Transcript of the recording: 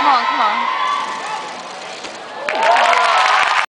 我靠！